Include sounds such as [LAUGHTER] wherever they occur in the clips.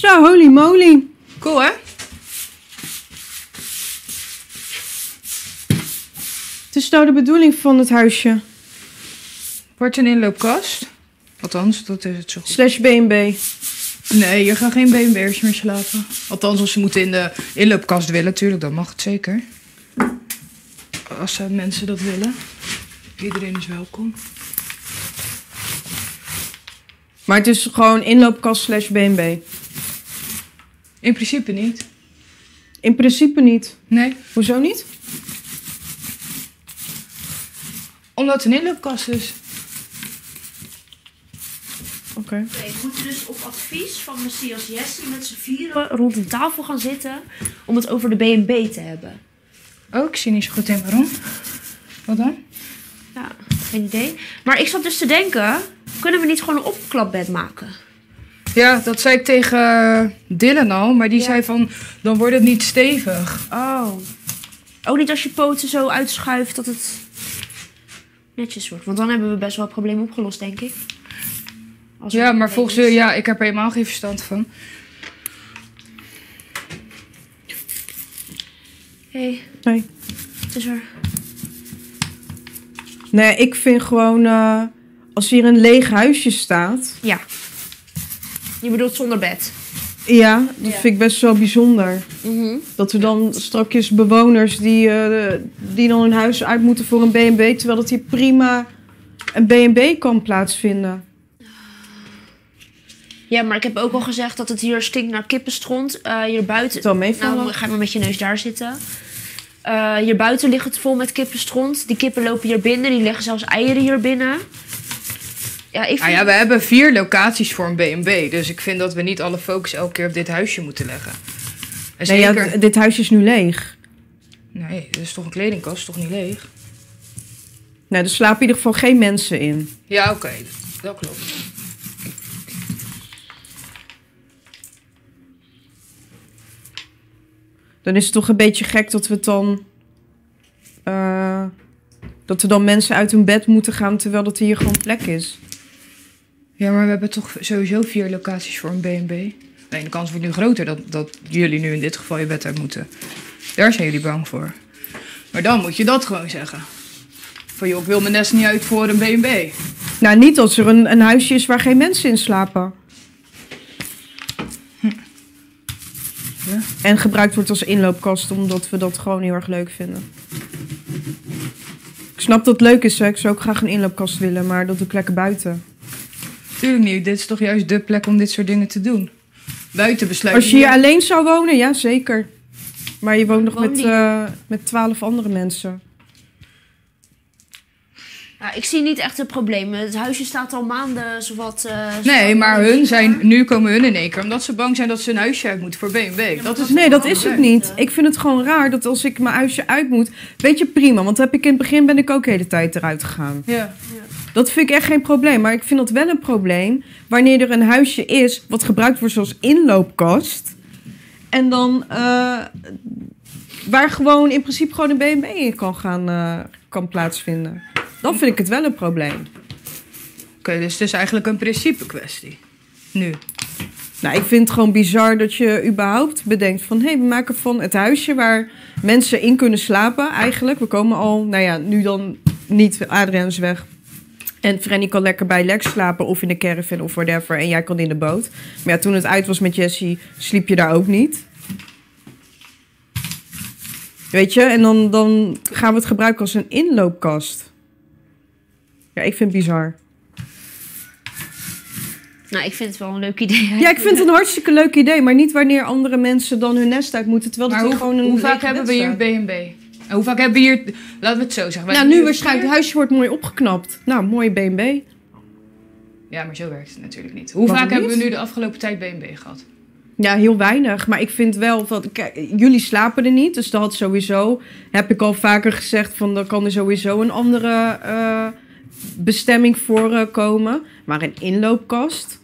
Zo, holy moly. Cool, hè? Het is nou de bedoeling van het huisje. Wordt een inloopkast. Althans, dat is het zo goed. Slash B&B. Nee, hier gaan geen BNB'ers meer slapen. Althans, als ze moeten in de inloopkast willen, natuurlijk, dan mag het zeker. Als eh, mensen dat willen. Iedereen is welkom. Maar het is gewoon inloopkast slash B&B. In principe niet. In principe niet. Nee, Hoezo niet? omdat het een inloopkast is. Oké. Nee, we moeten dus op advies van Messias Jesse met z'n vieren rond een tafel gaan zitten om het over de B&B te hebben. Oh, ik zie niet zo goed in waarom. Wat dan? Ja, geen idee. Maar ik zat dus te denken, kunnen we niet gewoon een opklapbed maken? Ja, dat zei ik tegen Dylan al, maar die Ja. zei van, dan wordt het niet stevig. Oh. Ook niet als je poten zo uitschuift dat het netjes wordt. Want dan hebben we best wel het probleem opgelost, denk ik. Als Ja, maar volgens de, ja, ik heb er helemaal geen verstand van. Hé, hey, Nee. het is er. Nee, ik vind gewoon... eh, als hier een leeg huisje staat... Ja. Je bedoelt zonder bed? Ja, dat Ja. vind ik best wel bijzonder. Mhm. Dat we dan straks bewoners die, eh, die dan hun huis uit moeten voor een B&B... terwijl dat hier prima een B&B kan plaatsvinden. Ja, maar ik heb ook al gezegd dat het hier stinkt naar kippenstront. Eh hier buiten... Meevallen. Nou, ga maar met je neus daar zitten. Eh, hier buiten ligt het vol met kippenstront. Die kippen lopen hier binnen. Die leggen zelfs eieren hier binnen. Ja, ik Nou vind... ja, we hebben vier locaties voor een B&B. Dus ik vind dat we niet alle focus elke keer op dit huisje moeten leggen. En Nee, zeker... dit huisje is nu leeg. Nee, dit is toch een kledingkast, toch niet leeg? Nee, er slapen in ieder geval geen mensen in. Ja, oké. Dat klopt. Dan is het toch een beetje gek dat we het dan... eh, dat er dan mensen uit hun bed moeten gaan... terwijl dat hier gewoon plek is. Ja, maar we hebben toch sowieso vier locaties voor een B&B. Nee, de kans wordt nu groter dat, dat jullie nu in dit geval je bed uit moeten. Daar zijn jullie bang voor. Maar dan moet je dat gewoon zeggen. Van joh, ik wil mijn nest niet uit voor een B&B. Nou, niet als er een, een huisje is waar geen mensen in slapen. Ja. En gebruikt wordt als inloopkast omdat we dat gewoon heel erg leuk vinden. Ik snap dat het leuk is, hè. ik zou ook graag een inloopkast willen, maar dat doe ik lekker buiten. Tuurlijk niet, dit is toch juist de plek om dit soort dingen te doen. Buiten besluit Als je hier alleen zou wonen, ja zeker. Maar je woont nog Woon met, eh, met twaalf andere mensen. Ja, ik zie niet echt een probleem. Het huisje staat al maanden zowat... eh, Nee, maar hun zijn, nu komen hun in één keer omdat ze bang zijn dat ze een huisje uit moeten voor B&B. Dat is Nee, dat is het niet. Ik vind het gewoon raar dat als ik mijn huisje uit moet... Weet je, prima, want heb ik in het begin ben ik ook de hele tijd eruit gegaan. Ja. Dat vind ik echt geen probleem. Maar ik vind dat wel een probleem wanneer er een huisje is... wat gebruikt wordt zoals inloopkast. En dan... eh, waar gewoon in principe gewoon een B&B in kan, gaan, eh, kan plaatsvinden. Dan vind ik het wel een probleem. Oké, dus het is eigenlijk een principe kwestie. Nu. Nou, ik vind het gewoon bizar dat je überhaupt bedenkt van... hé, hey, we maken van het huisje waar mensen in kunnen slapen eigenlijk. We komen al, nou ja, nu dan niet, Adriaan is weg. En Frenny kan lekker bij Lex slapen of in de caravan of whatever. En jij kan in de boot. Maar ja, toen het uit was met Jessie, sliep je daar ook niet. Weet je, en dan, dan gaan we het gebruiken als een inloopkast. Ja, ik vind het bizar. Nou, ik vind het wel een leuk idee. Ja, ik vind het een hartstikke leuk idee, maar niet wanneer andere mensen dan hun nest uit moeten. Terwijl Maar het hoe, gewoon een hoe vaak hebben we hier staat. B&B? Hoe vaak hebben we hier... Laten we het zo zeggen. Nou, nu waarschijnlijk. Het huisje wordt mooi opgeknapt. Nou, mooie B&B. Ja, maar zo werkt het natuurlijk niet. Hoe vaak hebben we nu de afgelopen tijd B&B gehad? Ja, heel weinig. Maar ik vind wel, van, kijk, jullie slapen er niet. Dus dat had sowieso, heb ik al vaker gezegd, van dan kan er sowieso een andere eh, bestemming voor komen. Maar een inloopkast.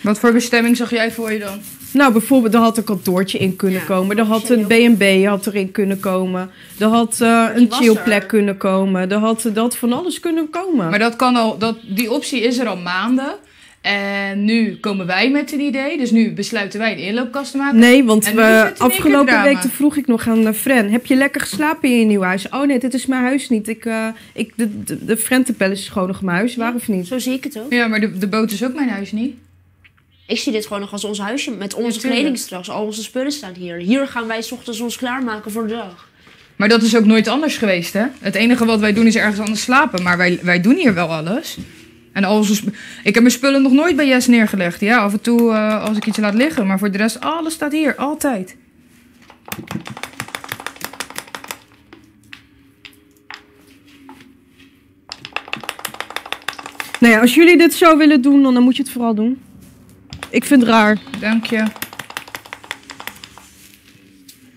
Wat voor bestemming zag jij voor je dan? Nou, bijvoorbeeld, er had een kantoortje in kunnen Ja, komen. Er had een. B&B had erin kunnen komen. Er had eh, een chillplek er. kunnen komen. Er had dat van alles kunnen komen. Maar dat kan al, dat, die optie is er al maanden. En nu komen wij met een idee. Dus nu besluiten wij een inloopkast te maken. Nee, want we, afgelopen week vroeg ik nog aan eh, Fren... heb je lekker geslapen in je nieuw huis? Oh nee, dit is mijn huis niet. Ik, eh, ik, de, de, de Frentepel is gewoon nog mijn huis, waar of niet? Zo zie ik het ook. Ja, maar de, de boot is ook mijn huis niet. Ik zie dit gewoon nog als ons huisje met onze tuurlijk. kleding straks. Al onze spullen staan hier. Hier gaan wij 's ochtends ons klaarmaken voor de dag. Maar dat is ook nooit anders geweest, hè? Het enige wat wij doen is ergens anders slapen. Maar wij, wij doen hier wel alles. En al onze ik heb mijn spullen nog nooit bij Jess neergelegd. Ja, af en toe eh, als ik iets laat liggen. Maar voor de rest, alles staat hier. Altijd. Nou ja, als jullie dit zo willen doen, dan, dan moet je het vooral doen. Ik vind het raar. Dank je.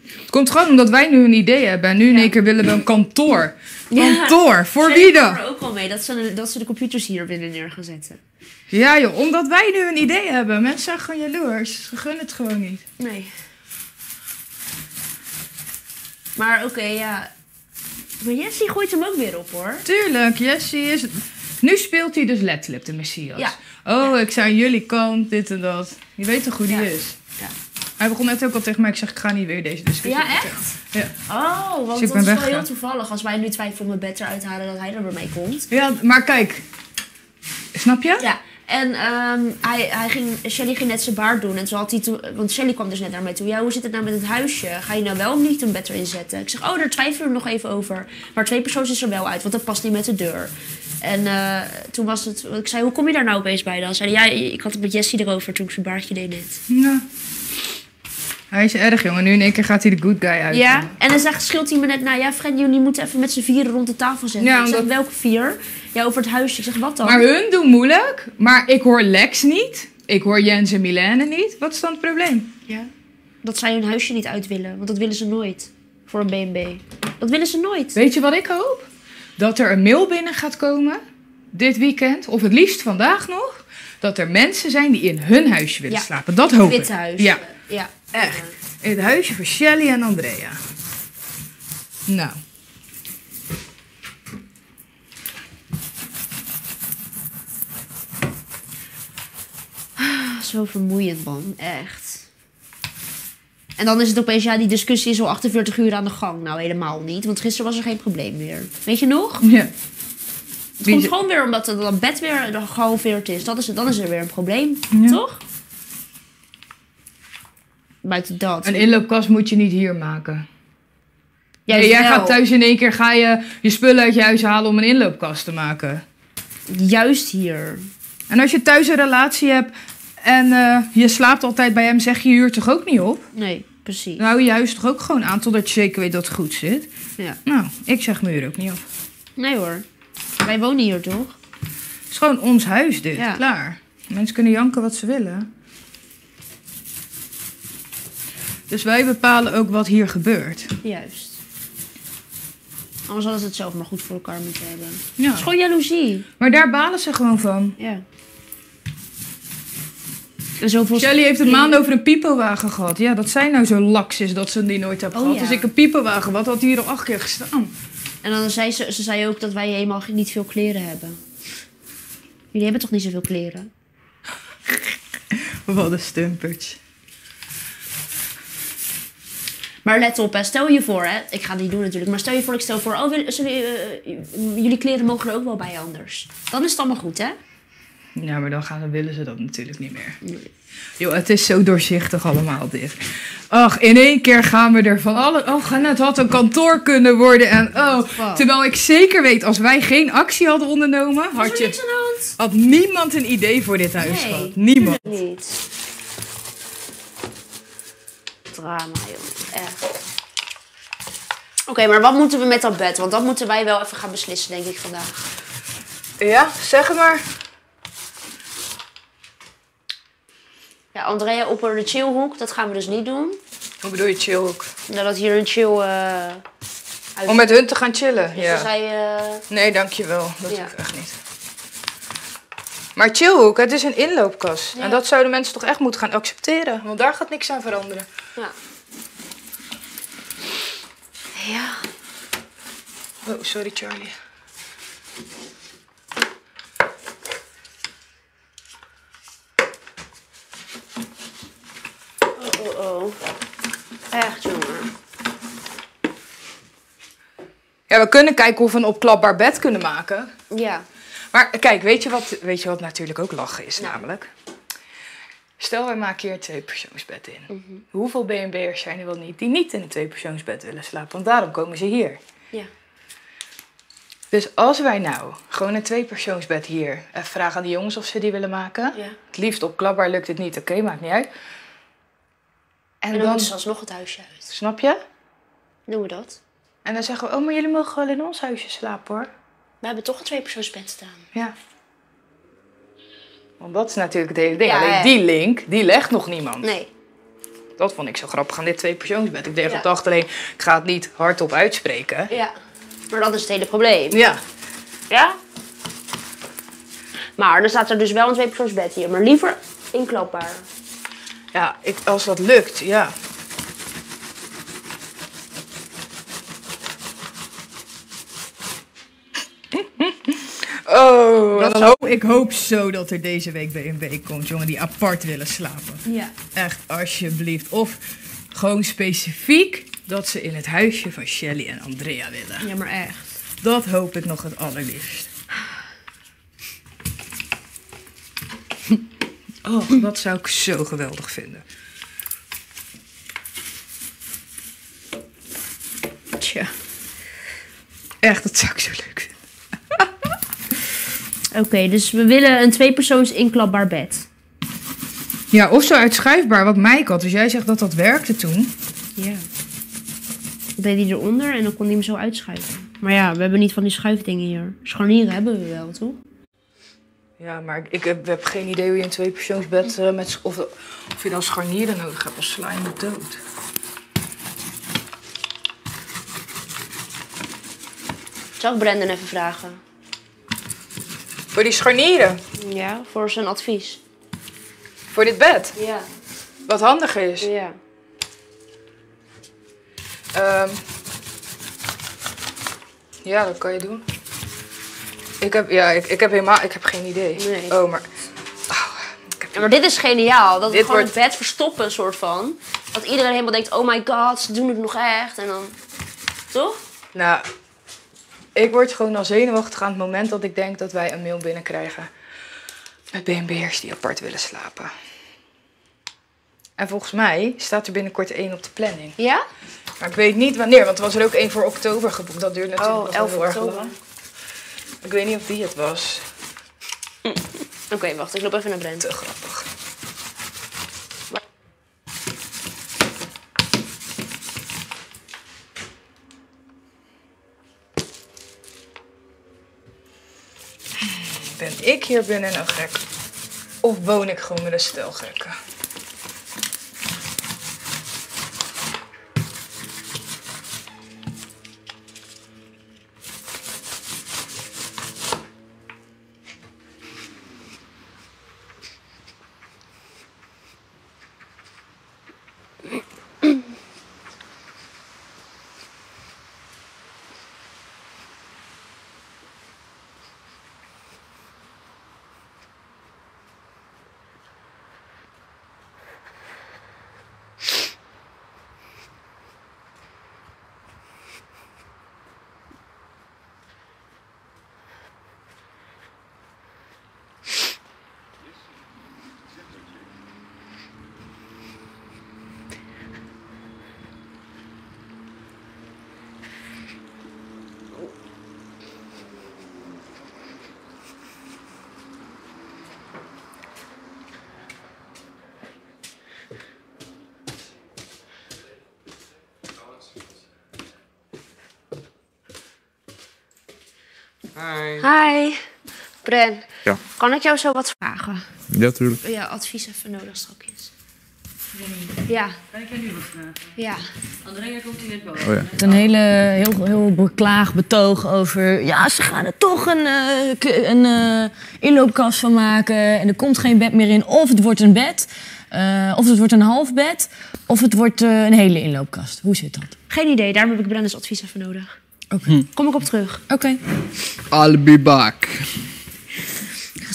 Het komt gewoon omdat wij nu een idee hebben. En nu in Ja. één keer willen we een kantoor. Ja. Kantoor, voor wie dan? er ook wel mee dat ze, dat ze de computers hier binnen neer gaan zetten. Ja joh, omdat wij nu een idee hebben. Mensen zijn gewoon jaloers. Ze gunnen het gewoon niet. Nee. Maar oké, ja. Maar Jessie gooit hem ook weer op hoor. Tuurlijk, Jesse is... Nu speelt hij dus letterlijk de Messias. Ja. Oh, ik aan jullie kant, dit en dat. Je weet toch hoe die Ja. is? Ja. Hij begon net ook al tegen mij. Ik zeg, ik ga niet weer deze discussie. Ja, echt? Ja. Oh, want Dus ik dat is wel heel toevallig. Als wij nu twijfel om mijn bed eruit halen, dat hij er weer mee komt. ja, maar kijk. Snap je? Ja, en ehm, hij, hij ging, Shelly ging net zijn baard doen. En toen had hij toen, want Shelly kwam dus net naar mij toe. Ja, hoe zit het nou met het huisje? Ga je nou wel of niet een bed erin zetten? Ik zeg, oh, daar twijfelen we nog even over. Maar twee persoons is er wel uit, want dat past niet met de deur. En eh, toen was het, ik zei, hoe kom je daar nou opeens bij dan? Zei hij, ja, ik had het met Jessie erover toen ik zijn baardje deed net. Ja. Hij is erg, jongen. Nu in één keer gaat hij de good guy uit. Ja, en dan zegt, scheelt hij me net, nou ja, Fred, jullie moeten even met z'n vieren rond de tafel zitten. Ja, ik zeg, welke vier? Ja, over het huisje. Ik zeg, wat dan? Maar hun doen moeilijk. Maar ik hoor Lex niet. Ik hoor Jens en Milene niet. Wat is dan het probleem? Ja. Dat zij hun huisje niet uit willen. Want dat willen ze nooit. Voor een B&B. Dat willen ze nooit. Weet je wat ik hoop? Dat er een mail binnen gaat komen. Dit weekend. Of het liefst vandaag nog. Dat er mensen zijn die in hun huisje willen Ja. slapen. Dat hoop ik. Huis. Ja. Ja. Echt. In het huisje voor Shelly en Andrea. Nou. Zo vermoeiend, man. Echt. En dan is het opeens, ja, die discussie is al 48 uur aan de gang. Nou, helemaal niet. Want gisteren was er geen probleem meer. Weet je nog? Ja. Het komt gewoon weer omdat het dat bed weer gehalveerd is. Dat is het, dan is er weer een probleem. Ja. Toch? Buiten dat. Een inloopkast moet je niet hier maken. Juist jij wel. gaat thuis in één keer ga je, je spullen uit je huis halen om een inloopkast te maken. Juist hier. En als je thuis een relatie hebt en eh, je slaapt altijd bij hem, zeg je je huurt toch ook niet op? Nee, precies. Dan hou je toch ook gewoon aan totdat je zeker weet dat het goed zit? Ja. Nou, ik zeg mijn huur ook niet op. Nee hoor. Wij wonen hier toch? Het is gewoon ons huis dit, Ja. klaar. Mensen kunnen janken wat ze willen. Dus wij bepalen ook wat hier gebeurt. Juist. Anders hadden ze het zelf maar goed voor elkaar moeten hebben. Het Ja. is gewoon jaloezie. Maar daar balen ze gewoon van. Ja. Zoveel... Shelly heeft een maand over een piepenwagen gehad. Ja, dat zij nou zo laks is dat ze die nooit heeft Oh, gehad. ja. Als ik een piepenwagen had, had die hier al acht keer gestaan. En dan zei ze, ze zei ook dat wij helemaal niet veel kleren hebben. Jullie hebben toch niet zoveel kleren? Wat een stumpertje. Maar let op, hè. stel je voor, hè. ik ga niet doen natuurlijk, maar stel je voor, ik stel voor, oh, wil- zullen, eh, jullie kleren mogen er ook wel bij anders. Dan is het allemaal goed, hè? Ja, maar dan, gaan, dan willen ze dat natuurlijk niet meer. Joh, het is zo doorzichtig allemaal dit. Ach, in één keer gaan we er van alle... Oh, het had een kantoor kunnen worden. En oh, terwijl ik zeker weet, als wij geen actie hadden ondernomen... Was Had, er je, niks aan de hand? had niemand een idee voor dit huis Nee, gehad. Niemand. tuurlijk niet. Drama, joh. Echt. Oké, maar wat moeten we met dat bed? Want dat moeten wij wel even gaan beslissen, denk ik, vandaag. Ja, zeg het maar. Andrea opperde de chillhoek. Dat gaan we dus niet doen. Hoe bedoel je chillhoek? Nou, dat hier een chill... eh uit... Om met hun te gaan chillen, Dus ja. Nee, dankjewel. Dat Ja. doe ik echt niet. Maar chillhoek, het is een inloopkast. Ja. En dat zouden mensen toch echt moeten gaan accepteren. Want daar gaat niks aan veranderen. Ja. Ja. Oh, sorry Charlie. Oh, oh. Echt, jongen. Ja, we kunnen kijken of we een opklapbaar bed kunnen maken. Ja. Maar kijk, weet je wat, weet je wat natuurlijk ook lachen is namelijk? Stel, wij maken hier een tweepersoonsbed in. Hoeveel B&B'ers zijn er wel niet die niet in een tweepersoonsbed willen slapen? Want daarom komen ze hier. Ja. Dus als wij nou gewoon een tweepersoonsbed hier... Even vragen aan de jongens of ze die willen maken. Ja. Het liefst opklapbaar, lukt het niet. Oké, maakt niet uit. En, En dan dan, ze alsnog het huisje uit. snap je? Doen we dat? En dan zeggen we, oh, maar jullie mogen wel in ons huisje slapen hoor. We hebben toch een tweepersoonsbed staan. Ja. Want dat is natuurlijk het hele ding. Ja, Alleen ja. die link, die legt nog niemand. Nee. Dat vond ik zo grappig aan dit tweepersoonsbed. Ik dacht, Ja. dacht alleen, ik ga het niet hardop uitspreken. Ja. Maar dat is het hele probleem. Ja. Ja? Maar dan staat er dus wel een tweepersoonsbed hier. Maar liever inklapbaar. Ja, ik, als dat lukt, ja. Oh, Dat hoop, ik hoop zo dat er deze week B&B komt, jongen, die apart willen slapen. Ja. Echt, alsjeblieft. Of gewoon specifiek dat ze in het huisje van Shelly en Andrea willen. Ja, maar echt. Dat hoop ik nog het allerliefst. Oh, dat zou ik zo geweldig vinden. Tja. Echt, dat zou ik zo leuk vinden. [LAUGHS] Oké, dus we willen een tweepersoons inklapbaar bed. Ja, of zo uitschuifbaar, wat Mike had. Dus jij zegt dat dat werkte toen. Ja. Ik deed die eronder en dan kon die hem zo uitschuiven. Maar ja, we hebben niet van die schuifdingen hier. Scharnieren hebben we wel, toch? Ja, maar ik, ik heb, heb geen idee hoe je een tweepersoonsbed eh, met... Of, of je dan scharnieren nodig hebt, als sla je me dood. Zal ik Brandon even vragen? Voor die scharnieren, Ja, voor zijn advies. voor dit bed. Ja. Wat handig is. Ja. Ehm, ja, dat kan je doen. Ik heb, ja, ik, ik heb helemaal, ik heb geen idee. Nee. Oh, maar... Oh, Ja, maar dit is geniaal. Dat we gewoon wordt- het bed verstoppen, soort van. Dat iedereen helemaal denkt, oh my god, ze doen het nog echt. En dan... Toch? nou, ik word gewoon al zenuwachtig aan het moment dat ik denk dat wij een mail binnenkrijgen. Met BNB'ers die apart willen slapen. En volgens mij staat er binnenkort één op de planning. Ja? Maar ik weet niet wanneer, want er was er ook één voor oktober geboekt. Dat duurt natuurlijk Oh, nog wel 11 heel erg oktober. lang. Ik weet niet of die het was. Oké, wacht. Ik loop even naar Brent. Te grappig. Ben ik hier binnen nou gek? Of woon ik gewoon met een stel gekken? Hi. Hi. Bren. Ja. Kan ik jou zo wat vragen? Ja, tuurlijk. Ja, advies even nodig straks. Ja. Kan ik jou nu wat vragen? Ja. Andrea komt hier net boven. Oh ja. Een hele, heel, heel beklaag betoog over... Ja, ze gaan er toch een, eh, een eh, inloopkast van maken. En er komt geen bed meer in. Of het wordt een bed. eh, of het wordt een half bed. Of het wordt een hele inloopkast. Hoe zit dat? Geen idee. Daarom heb ik Brenda's advies even nodig. Oké. Kom ik op terug. Oké. I'll be back.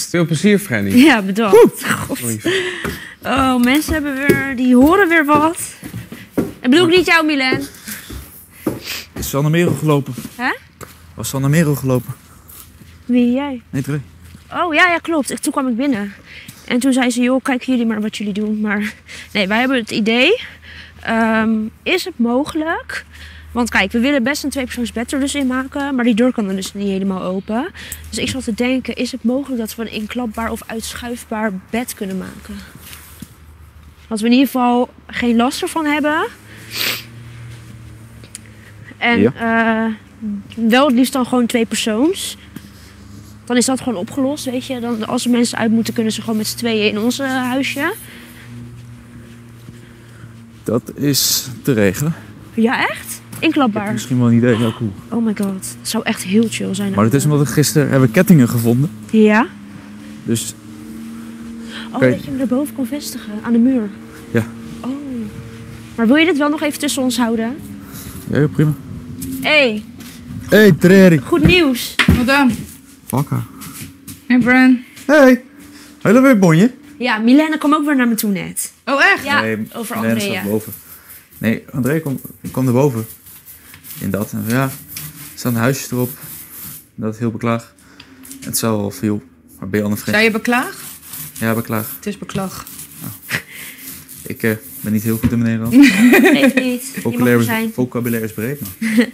Veel plezier, Freddy. Ja, bedankt. God. Oh, mensen hebben weer, die horen weer wat. En bedoel ik niet jou, Milan. Is Sanne Merel gelopen? Hè? Was Sanne Merel gelopen? Wie jij? Nee, terug. Oh ja, ja, klopt. Ik- Toen kwam ik binnen. En toen zei ze, joh, kijk jullie maar wat jullie doen. Maar nee, wij hebben het idee. ehm, is het mogelijk? Want kijk, we willen best een tweepersoonsbed er dus in maken. Maar die deur kan er dus niet helemaal open. Dus ik zat te denken, is het mogelijk dat we een inklapbaar of uitschuifbaar bed kunnen maken? Dat we in ieder geval geen last ervan hebben. En Ja. eh, wel het liefst dan gewoon twee persoons. Dan is dat gewoon opgelost, weet je. Dan, als er mensen uit moeten, kunnen ze gewoon met z'n tweeën in ons huisje. Dat is te regelen. Ja, echt? Inklapbaar. Misschien wel een idee, ja cool. Oh my god. Dat zou echt heel chill zijn. Maar het is omdat we gisteren hebben kettingen gevonden. Ja? Dus Oh, dat je hem erboven kan vestigen. Aan de muur. Ja. Oh. Maar wil je dit wel nog even tussen ons houden? ja, prima. Hé, hey, Hey, Treri. goed nieuws. Wat dan? Fakka. Hey, Bran. Hey. Hele weer bonje. Ja, Milena kwam ook weer naar me toe net. Oh, echt? Ja, nee, over Andrea. boven. Nee, André kwam, kwam er boven. In dat. En ja, er staan huisjes erop. Dat is heel beklaag. Het zou wel veel. Maar ben je al een vriend? je beklaag? Ja, beklaag. Het is beklag. Ik eh, ben niet heel goed in mijn Nederlands. [LAUGHS] Geeft niet. Je mag er Vocabulaire, zijn. is, vocabulaire is breed, [LAUGHS] maar...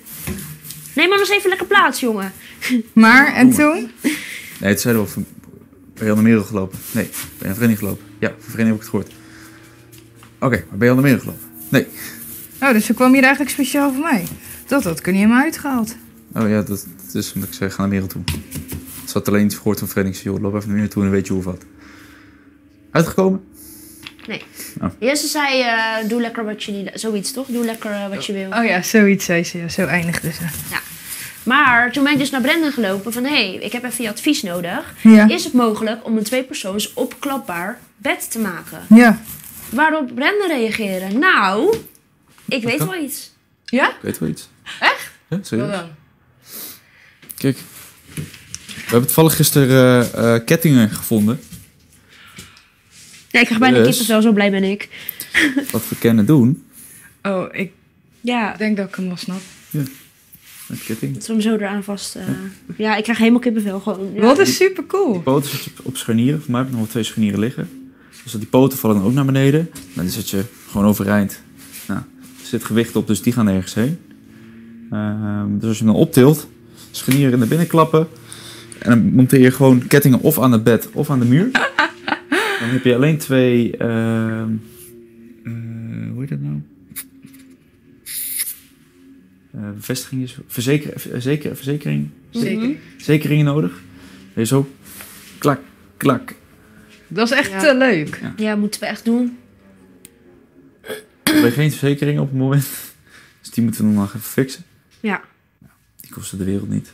Neem maar eens even lekker plaats, jongen. [LAUGHS] Maar, en toen? Nee, het zeiden we van... Ben je al naar Merel gelopen? Nee. Ben je naar Vereniging gelopen? Ja, van Vereniging heb ik het gehoord. Oké, maar ben je al naar Merel gelopen? Nee. Oh, dus ze kwam hier eigenlijk speciaal voor mij. Dat had ik niet helemaal uitgehaald. Oh ja, dat, dat is omdat ik zei, ga naar Merel toe. Het zat alleen iets gehoord van Vereniging. Joh, loop even naar Merel toe en dan weet je hoe wat. Uitgekomen? Jesse zei, eh, doe lekker wat je niet... Zoiets, toch? Doe lekker eh, wat je wil. Oh ja, zoiets zei ze. Ja, zo eindigde ze. Maar toen ben ik dus naar Brendan gelopen van... Hé, hey, ik heb even je advies nodig. Ja. Is het mogelijk om een tweepersoons opklapbaar bed te maken? Ja. Waarop Brendan reageerde. Nou, ik weet kan. wel iets. Ja? Ik weet wel iets. Echt? Ja, serieus. dan? Kijk. We hebben toevallig gisteren eh, eh, kettingen gevonden. Ja, ik krijg bijna Dus? kippenvel, zo blij ben ik. [LAUGHS] Wat we kennen doen Oh, ik Ja, denk dat ik hem wel snap. met ketting. dat we hem zo eraan vast... eh, Ja, ik krijg helemaal kippenvel gewoon. Ja. Wat is super cool. poten zet je op, op scharnieren. Voor mij heb ik nog wel twee scharnieren liggen. Dus dat die poten vallen dan ook naar beneden. Dan zet je gewoon overeind. Er zit gewicht op, dus die gaan nergens heen. Ehm, dus als je hem dan optilt, scharnieren naar binnen klappen. En dan monteer je gewoon kettingen of aan het bed of aan de muur. [LAUGHS] dan heb je alleen twee... ehm, eh, hoe heet dat nou? Eh bevestigingen, verzeker, verzeker, verzekering, Zeker. verzekeringen nodig. Zo klak, klak. Dat is echt Ja. te leuk. Ja, moeten we echt doen. We hebben geen verzekering op het moment. [LAUGHS] Dus die moeten we dan nog even fixen. Ja. Die kosten de wereld niet.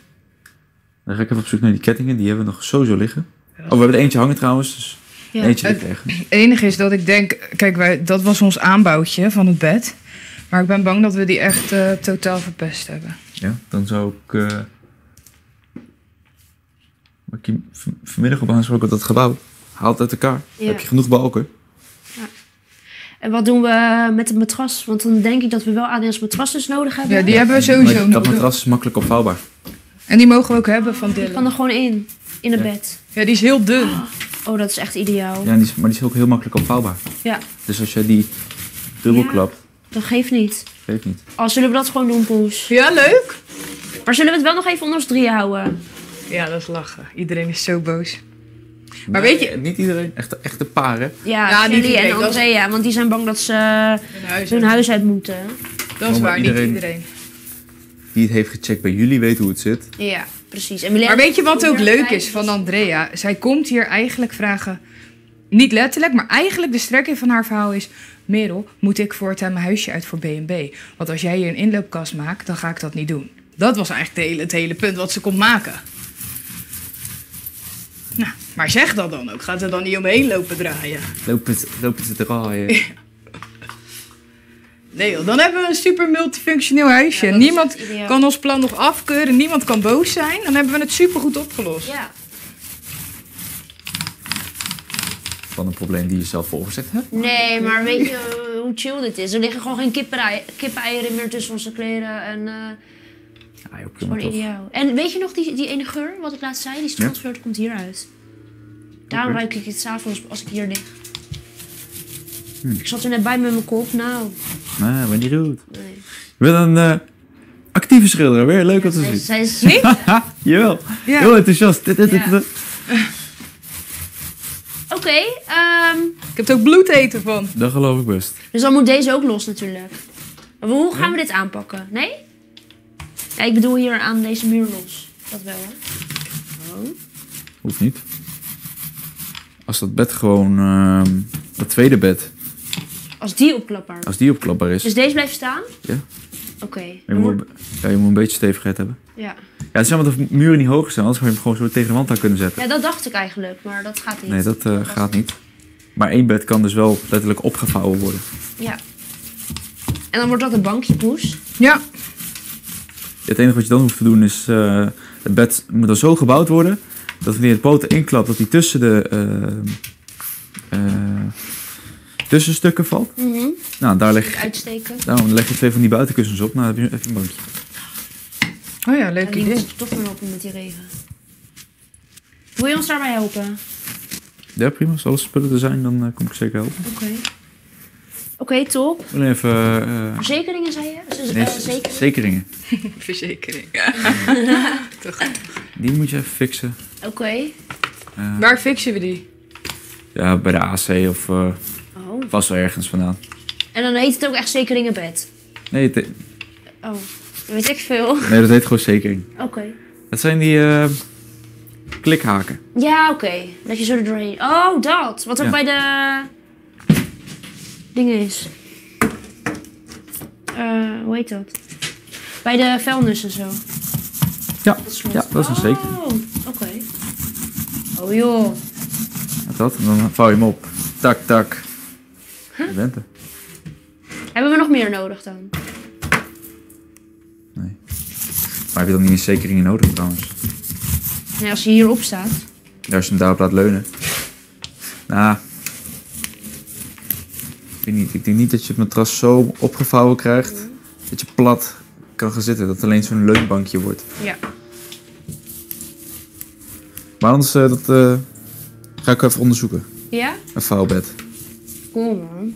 Dan ga ik even op zoek naar die kettingen. Die hebben we nog sowieso liggen. Oh, we hebben er eentje hangen trouwens. Dus Ja. eentje. Het enige is dat ik denk... Kijk, wij, dat was ons aanbouwtje van het bed. Maar ik ben bang dat we die echt eh, totaal verpest hebben. Ja, dan zou ik... eh v- vanmiddag op aansproken dat gebouw. Haal het uit elkaar. Ja. Heb je genoeg balken? En wat doen we met het matras? Want dan denk ik dat we wel Adriaans matras dus nodig hebben. Ja, die hebben we sowieso dat nodig. matras is makkelijk opvouwbaar. En die mogen we ook hebben van Die kan Dylan. er gewoon in. In het Ja. bed. Ja, die is heel dun. Oh, dat is echt ideaal. Ja, die is, maar die is ook heel makkelijk opvouwbaar. Ja. Dus als je die dubbelklapt, Dat geeft niet. weet niet. Al zullen we dat gewoon doen, Poes. Ja, leuk. Maar zullen we het wel nog even onder ons drieën houden? Ja, dat is lachen. Iedereen is zo boos. Maar weet je... Niet iedereen. Echte, echte paren. Ja, Ja, niet Shelly en Andrea. Want die zijn bang dat ze Hun huis, hun huis uit moeten. Dat is Oh, waar, iedereen- niet iedereen. Die het heeft gecheckt bij jullie weet hoe het zit. Ja, precies. En Maar weet je wat ook Ja, leuk is van Andrea? Zij komt hier eigenlijk vragen, niet letterlijk, maar eigenlijk de strekking van haar verhaal is... Merel, moet ik voortaan mijn huisje uit voor B&B? Want als jij hier een inloopkast maakt, dan ga ik dat niet doen. Dat was eigenlijk het hele, het hele punt wat ze komt maken. Nou, maar zeg dat dan ook. Gaat er dan niet omheen lopen draaien? Lopen, ze- lopen te draaien. Nee joh, dan hebben we een super multifunctioneel huisje. Ja, niemand kan ons plan nog afkeuren, niemand kan boos zijn. Dan hebben we het super goed opgelost. Ja. van een probleem die je zelf veroorzaakt hebt. Nee, maar weet je hoe chill dit is? Er liggen gewoon geen kippenei- kippeneieren meer tussen onze kleren. En eh Ja, joh, gewoon ideaal. En weet je nog die, die ene geur, wat ik laatst zei? Die strandgeur komt hieruit. Daarom Oké. ruik ik het s'avonds als ik hier lig. Hm. Ik zat er net bij met mijn kop. Nou, Nee, ben niet goed. nee. Je bent een eh, actieve schilder, weer leuk om te zien. zij is... [LAUGHS] Jawel, Ja. heel enthousiast. Ja. [LAUGHS] Oké, ehm, Ik heb er ook bloed eten van. Dat geloof ik best. dus dan moet deze ook los natuurlijk. Maar hoe gaan we dit aanpakken? Nee? Ja, ik bedoel hier aan deze muur los. Dat wel, hè? Hoeft niet. Als dat bed gewoon, ehm dat tweede bed, Als die opklapbaar. als die opklapbaar is. Dus deze blijft staan? Ja. Oké. Je moet- ja, je moet een beetje stevigheid hebben. Ja. Ja, het is jammer dat de muren niet hoog zijn, anders zou je hem gewoon zo tegen de wand aan kunnen zetten. ja, dat dacht ik eigenlijk, maar dat gaat niet. Nee, dat eh, gaat niet. Maar één bed kan dus wel letterlijk opgevouwen worden. Ja. En dan wordt dat een bankje, poes. Ja. Het enige wat je dan hoeft te doen is, eh, het bed moet dan zo gebouwd worden, dat wanneer het poten inklapt, dat die tussen de eh, eh, tussenstukken valt. Mhm. Nou, daar leg, Uitsteken. nou, leg je twee van die buitenkussens op, nou dan heb je even een bankje. Oh ja, leuk idee. moet toch maar lopen met die regen. Wil je ons daarbij helpen? Ja, prima. Als alle spullen er zijn, dan kom ik zeker helpen. Oké. Oké, top. Ik wil even... eh, Verzekeringen, zei je? Dus, nee, eh, zeker? zekeringen. [LAUGHS] Verzekering. [LAUGHS] Die moet je even fixen. Oké. Eh, Waar fixen we die? ja, bij de AC of eh, Oh. vast wel ergens vandaan. En dan heet het ook echt zekeringenbed. Nee, het- Oh. Weet ik veel. nee, dat heet gewoon zekering. Oké. Dat zijn die eh, klikhaken. Ja, oké. Dat je zo er doorheen... Oh, dat. Wat ook Ja. bij de... Dingen is. Eh, hoe heet dat? Bij de vuilnis en zo. Ja, Dat ja dat is een zeker. Oh, oké. Oh joh. Dat, en dan vouw je hem op. Tak, tak. Je bent er. Hebben we nog meer nodig dan? Nee. Maar heb je dan niet een zekering nodig trouwens? Nee, als je hierop staat. Ja, als je hem daarop laat leunen. Nou. Ik weet niet. Ik denk niet dat je het matras zo opgevouwen krijgt. Dat je plat kan gaan zitten. Dat het alleen zo'n leunbankje wordt. Ja. Maar anders, eh, dat eh, ga ik even onderzoeken. Ja? Een vouwbed. Cool man.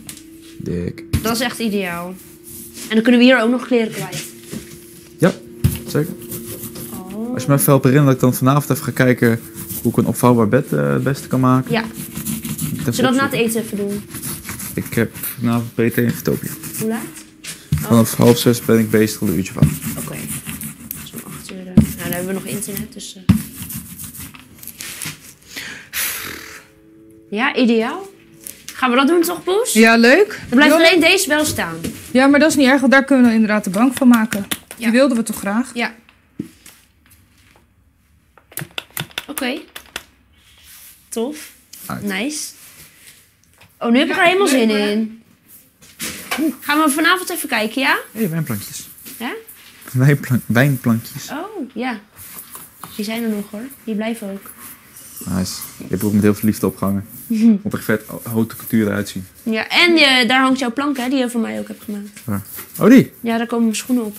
Dik. Dat is echt ideaal. En dan kunnen we hier ook nog kleren kwijt. Ja, zeker. Oh. Als je me even helpt herinneren dat ik dan vanavond even ga kijken hoe ik een opvouwbaar bed eh, het beste kan maken. Ja. Zullen we dat na het eten even doen? Ik heb vanavond PT in Vitopia. Hoe laat? Vanaf half zes ben ik bezig tot een uurtje van. Oké. Zo'n acht uur. eh. Nou, dan hebben we nog internet, dus... eh. Ja, ideaal. Gaan we dat doen toch, Poes? Ja, leuk. Dan blijft alleen deze wel staan. Ja, maar dat is niet erg, want daar kunnen we inderdaad de bank van maken. Ja. Die wilden we toch graag? Ja. Oké. Tof. Uit. Nice. Oh, nu heb ik er helemaal zin in. Gaan we vanavond even kijken, ja? Hé, wijnplankjes. Ja? Wijnplank, wijnplankjes. Oh, ja. Die zijn er nog hoor. Die blijven ook. Nice. Je hebt ook met heel veel liefde opgehangen. [LAUGHS] Moet er vet haute couture eruit zien. Ja, en je, daar hangt jouw plank, hè, die je voor mij ook hebt gemaakt. Oh, die? Ja, daar komen mijn schoenen op.